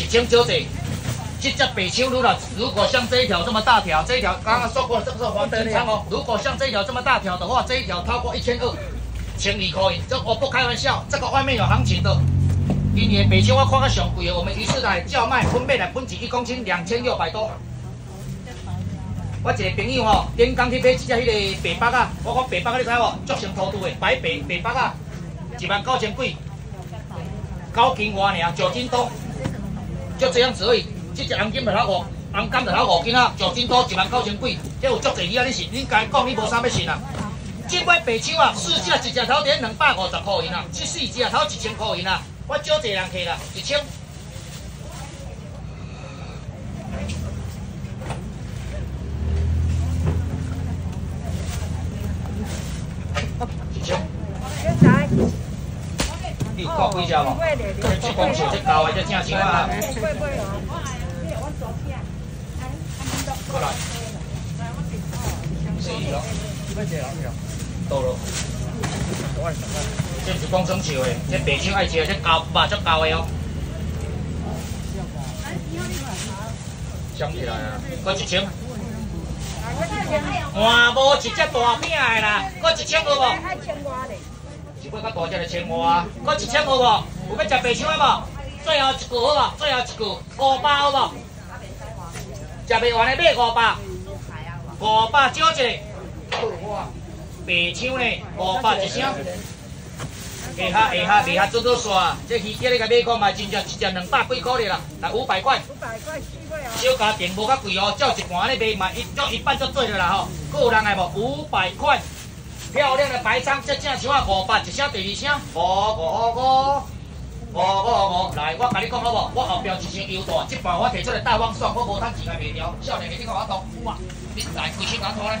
一千九者。这只北秋如了，如果像这一条这么大条，这一条刚刚说过，这个是黄金仓哦。如果像这一条这么大条的话，这一条超过一千二，请你可以，这我不开玩笑，这个外面有行情的。今年北秋我看个上贵的，我们于是来叫卖分贝来分级一公斤两千六百多。我一个朋友吼，点工去买一只迄个白巴啊，我讲白巴啊，你知无？足成涂涂的白白白巴啊，一万九千几，九斤外尔，九斤多，就这样子而已。这只黄金就好五，黄金就好五斤啊，九千多一万九千几，这有足便宜啊！你是？你家讲你无啥要信啊？这摆白手啊，四只一只头顶两百五十块银啊，七四只头一千块银啊，我招一个人客啦，一千。你看几只无？这光手这高的这正少啊！到了。这是光生树的，这白手爱吃，这高肉足高的哦。想起来啊，搁一千。换无一只大饼的啦，搁一千好无？一尾较大只的千五啊，搁一千好无？有要食白手的无？最后一句好无？最后一句五百好无？食袂完的买五百，五百少一个。白抢呢，五百一箱。下下下下下做做线，这鱼仔你甲买讲嘛，真正一只两百几块哩啦，来五百块。五百块四块啊，小家电无较贵哦，照一盘咧卖嘛，一做一半就做了啦吼。个人的无五百块，漂亮的白鲳，这正像啊五百一声，第二声五五五。五五五，来，我甲你讲好无？我后边一声油大，这盘我提出来大方算，我无趁钱也袂了。少年，你看我多，哇，你来几千银拖咧？